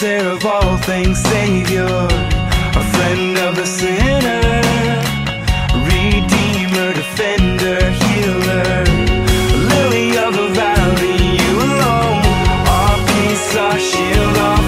cleanser of all things, Savior, a friend of the sinner, Redeemer, defender, healer, lily of the valley, you alone, our peace, our shield, our